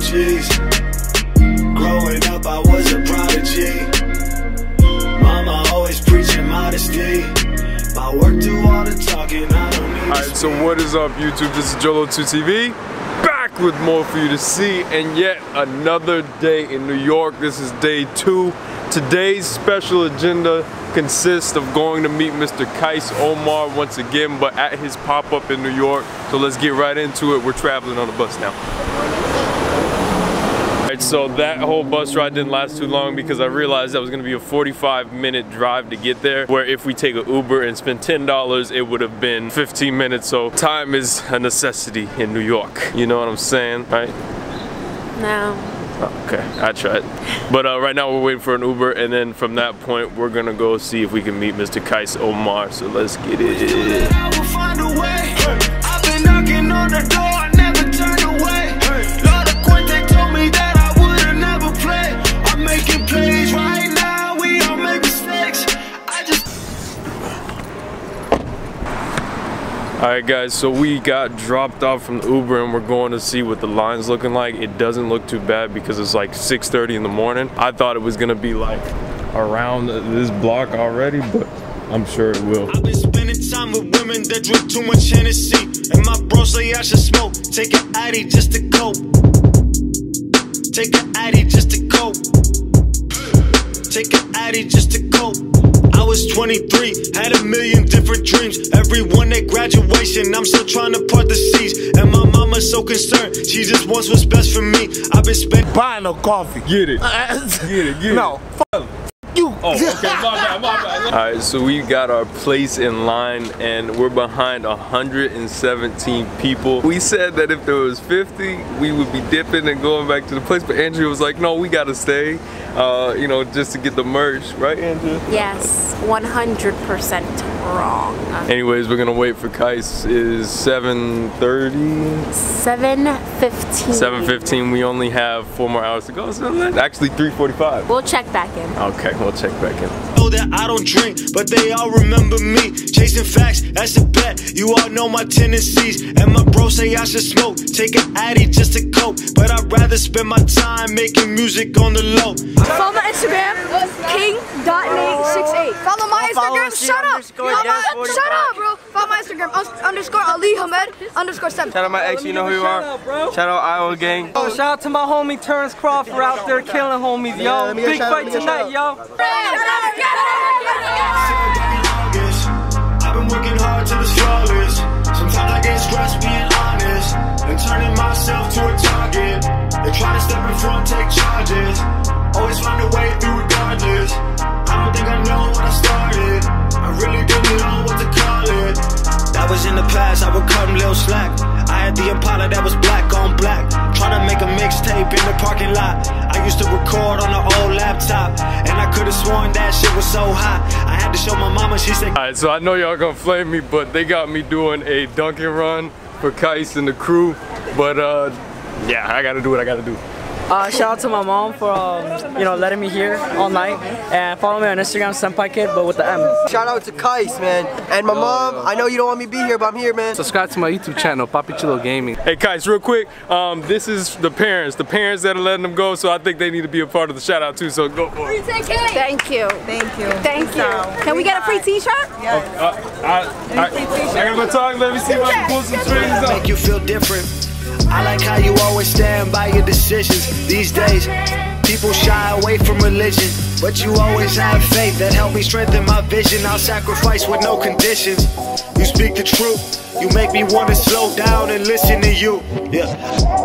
sending. Growing up, I was a prodigy. Mama always preaching modesty. My work do all the talking, I don't need Alright, so what is up YouTube? This is Jolo2TV back with more for you to see and yet another day in New York. This is day two. Today's special agenda consists of going to meet Mr. Qias Omar once again, but at his pop-up in New York. So let's get right into it. We're traveling on the bus now. Alright, so that whole bus ride didn't last too long because I realized that was gonna be a 45 minute drive to get there, where if we take an Uber and spend $10, it would have been 15 minutes. So time is a necessity in New York. You know what I'm saying, right? No. Oh, okay, I tried. But uh, right now we're waiting for an Uber, and then from that point, we're gonna go see if we can meet Mr. Qias Omar. So let's get it. Alright guys, so we got dropped off from Uber and we're going to see what the line's looking like. It doesn't look too bad because it's like 6.30 in the morning. I thought it was gonna be like around this block already, but I'm sure it will. I've been spending time with women that drink too much Hennessy. And my bro say I should smoke. Take an Addy just to cope. Take an Addy just to cope. Take an Addy just to cope. I was 23, had a million different dreams. Every one at graduation, I'm still trying to part the seas. And my mama's so concerned, she just wants what's best for me. I've been spending. Buying no coffee. Get it. Get it, get No, f you. Oh, okay, my bad, my bad. All right, so we got our place in line and we're behind 117 people. We said that if there was 50, we would be dipping and going back to the place, but Andrea was like, no, we gotta stay, uh, you know, just to get the merch, right, Andrea? Yes, 100% wrong. Anyways, we're gonna wait for Qias. is 7.30? 7.15. 7.15, we only have four more hours to go, so actually 3.45. We'll check back in. Okay, we'll check in. Know that I don't drink, but they all remember me. Chasing facts, that's a bet. You all know my tendencies. And my bro say I should smoke. Take an Addy just to cope. But I'd rather spend my time making music on the low. Follow my Instagram, king.nate68. Follow my Instagram, shut up! Follow my, shut up, bro! Follow my Instagram, underscore Ali Hamed, underscore 7. Shout out my ex, you know who you are. Shout out Iowa gang. Oh, shout out to my homie Terrence Crawford out there killing homies, yo. Big fight tonight, yo. I've been working hard till it's flawless. Sometimes I get stressed being honest. And turning myself to a target. They try to step in front, take charges. Always find a way through regardless. I don't think I know what I started. I really didn't know what to call it. That was in the past, I would cut 'em little slack. Had the Impala that was black on black. Trying to make a mixtape in the parking lot. I used to record on the old laptop. And I could have sworn that shit was so hot. I had to show my mama, she said, Alright, so I know y'all gonna flame me, but they got me doing a Dunkin' run for Qias and the crew. But uh, yeah, I gotta do what I gotta do. Uh, shout out to my mom for um, you know letting me here all night and follow me on Instagram Senpai Kid but with the M. Shout out to Qias, man. And my mom, I know you don't want me to be here, but I'm here, man. Subscribe to my YouTube channel, Papi Chulo Gaming. Hey Qias, real quick, um, this is the parents, the parents that are letting them go, so I think they need to be a part of the shout out too, so go for it. Thank you. Thank you. Thank you. Can we get a free t-shirt? Uh, I, I, I gotta go talk, let me see if I can pull some strings up. make you feel different. I like how you always stand by your decisions. These days, people shy away from religion. But you always have faith that helped me strengthen my vision. I'll sacrifice with no conditions. You speak the truth. You make me wanna slow down and listen to you. Yeah.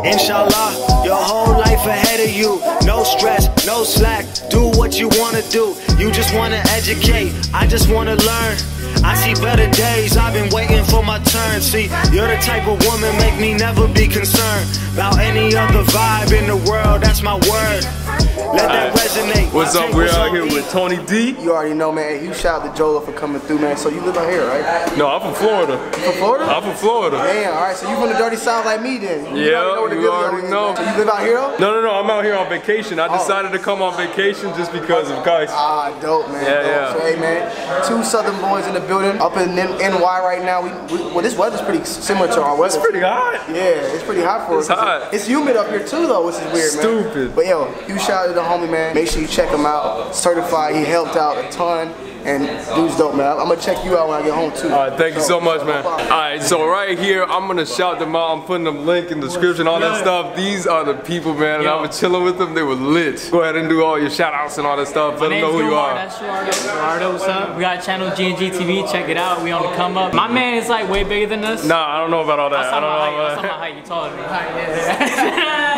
Inshallah, your whole life ahead of you. No stress, no slack. Do what you wanna do. You just wanna educate. I just wanna learn. I see better days, I've been waiting for my turn. See, you're the type of woman make me never be concerned about any other vibe in the world. That's my word. Let that resonate. What's up? We're out here with Tony D. You already know, man. You shout out to Jolo for coming through, man. So you live out here, right? No, I'm from Florida. From Florida? I'm from Florida. Damn, all right. So you from the dirty south like me, then? You Yeah, already know you already know. So you live out here, though? No, no, no. I'm out here on vacation. I decided to come on vacation just because of guys. Ah, dope, man. Yeah, dope. yeah. So, hey, man, two Southern boys in the building. Up in NY right now. We, we well, this weather's pretty similar to our weather. It's pretty hot. Yeah, it's pretty hot for It's us. hot. It's humid up here too, though, which is weird, man. Stupid. But yo, huge shout out to the homie, man. Make sure you check him out. Certified. He helped out a ton. And dude's dope, man. I'm gonna check you out when I get home too. All right, thank you so much, man. All right, so right here, I'm gonna shout them out. I'm putting them link in the description, all that stuff. These are the people, man, and I was chilling with them. They were lit. Go ahead and do all your shout outs and all that stuff. Let them know who you are. That's Gerardo. Gerardo, what's up? We got channel G&G TV. Check it out. We on the come up. My man is like way bigger than us. Nah, I don't know about all that. I saw I don't my height. I saw my height. You taller than me.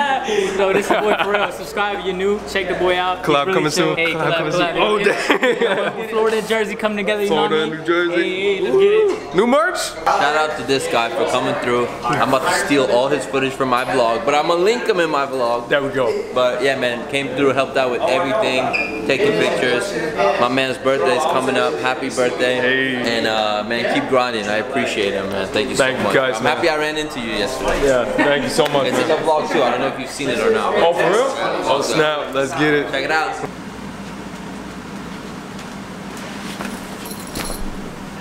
so this is boy for real. Subscribe if you're new. Check the boy out. He's Collab really coming chill. soon. Hey, Collab collab, coming collab. soon. Oh, Yeah. damn. Florida and Jersey coming together. You Florida know and what I New? Jersey. Hey, hey, let's get it. New merch? Shout out to this guy for coming through. I'm about to steal all his footage from my vlog, but I'm gonna link him in my vlog. There we go. But yeah, man, came through, helped out with everything, taking pictures. My man's birthday is coming up. Happy birthday! Hey. And uh, man, keep grinding. I appreciate it, man. Thank you so Thank you much. guys, I'm man. happy I ran into you yesterday. Yeah, thank you so much, It's in the vlog too. I don't know if you've seen it or not. Oh, for real? Oh, snap. Let's get it. Check it out.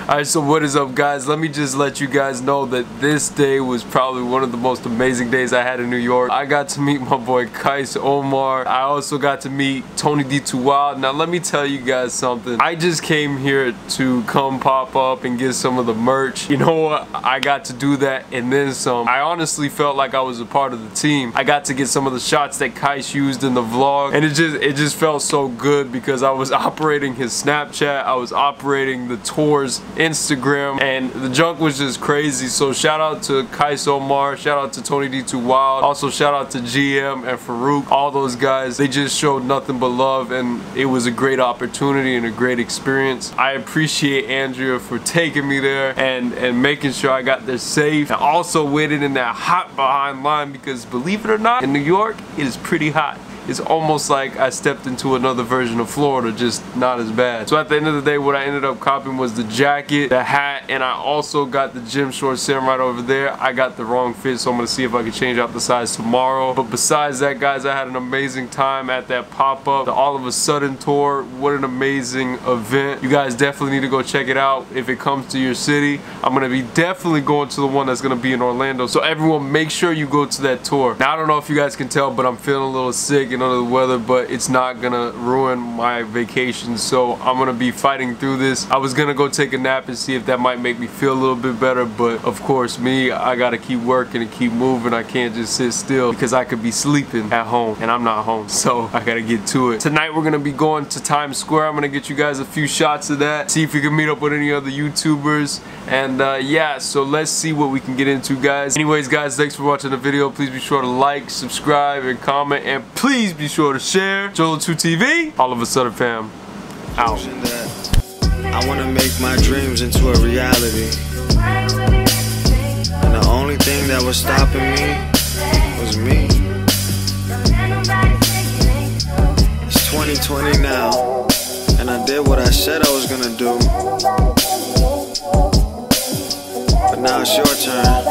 Alright, so what is up guys? Let me just let you guys know that this day was probably one of the most amazing days I had in New York. I got to meet my boy Qias Omar. I also got to meet Tony D2 Wild. Now let me tell you guys something. I just came here to come pop up and get some of the merch. You know what? I got to do that and then some. I honestly felt like I was a part of the team. I got to get some of the shots that Qias used in the vlog and it just it just felt so good because I was operating his Snapchat. I was operating the tours Instagram and the junk was just crazy. So shout out to Qias Omar shout out to Tony D2 Wild also shout out to GM and Farouk all those guys. They just showed nothing but love and it was a great opportunity and a great experience. I appreciate Andrea for taking me there and and making sure I got there safe. And also waiting in that hot behind line because believe it or not in New York it is pretty hot it's almost like I stepped into another version of Florida, just not as bad. So at the end of the day, what I ended up copying was the jacket, the hat, and I also got the gym shorts sitting right over there. I got the wrong fit, so I'm gonna see if I can change out the size tomorrow. But besides that, guys, I had an amazing time at that pop-up, the All of a Sudden tour. What an amazing event. You guys definitely need to go check it out if it comes to your city. I'm gonna be definitely going to the one that's gonna be in Orlando. So everyone, make sure you go to that tour. Now, I don't know if you guys can tell, but I'm feeling a little sick under the weather, but it's not gonna ruin my vacation. So I'm gonna be fighting through this. I was gonna go take a nap and see if that might make me feel a little bit better, but of course, me, I gotta keep working and keep moving. I can't just sit still because I could be sleeping at home and I'm not home. So I gotta get to it. Tonight, we're gonna be going to Times Square. I'm gonna get you guys a few shots of that, see if we can meet up with any other YouTubers. And uh, yeah, so let's see what we can get into, guys. Anyways, guys, thanks for watching the video. Please be sure to like, subscribe, and comment. And please be sure to share. Jolo2TV, all of a sudden fam, out. I wanna make my dreams into a reality. And the only thing that was stopping me was me. It's 2020 now, and I did what I said I was gonna do. But now it's your turn.